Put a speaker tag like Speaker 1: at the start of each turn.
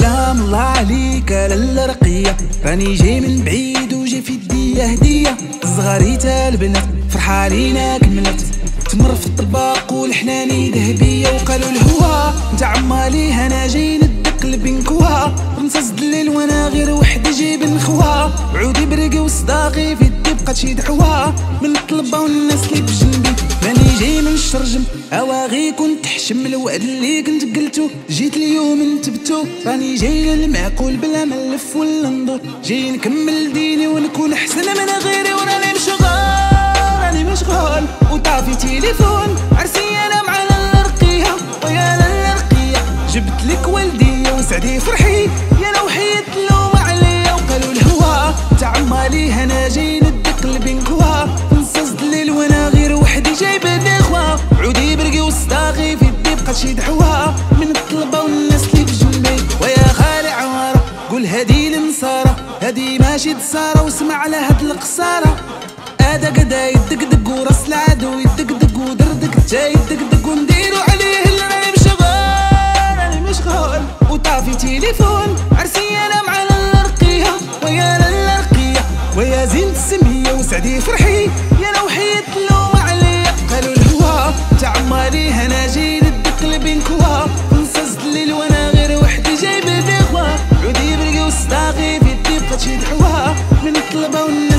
Speaker 1: سلام الله عليك لالا رقية راني جاي من بعيد وجاي في الدية هدية. صغاري تا البنات فرحة كملت تمر في الطباق والحناني ذهبية وقالوا الهوا. نتا عمالي أنا جاي ندق البنكوا نصص الليل وأنا غير وحدي جيب نخوا عودي برقي وصداقي في الدي بقات شي من الطلبة والناس اللي بجنبي الشرجم اواغي كنت حشم الوعد اللي كنت قلتو. جيت اليوم نتبتو. راني جاي للمعقول بلا ما نلف ولا ندور. جاي نكمل ديني ونكون أحسن من غيري. وراني مشغول راني مشغول. وطافي تليفون. عرسي أنا مع الرقية ويا الرقية جبت لك والدية وسعدي فرحي. من الطلبة والناس اللي في جنبي. ويا خالي عمارة قول هدي لنصارة هدي ماشي تسارة واسمع على هاد القصارة هذا قدا يدقدق ورأس العدو يدقدق ودردق تا يدقدق ونديرو عليه اللي راني مشغول راني مشغول وطافي تليفون. عرسي أنا مع الرقية ويا الرقية ويا زينة السمية وسعدي فرحي. نصز الليل وأنا غير وحدي جايب الدخوة عودي برقي وصداقي بيدي بقات شي دحوة من طلبة ونسى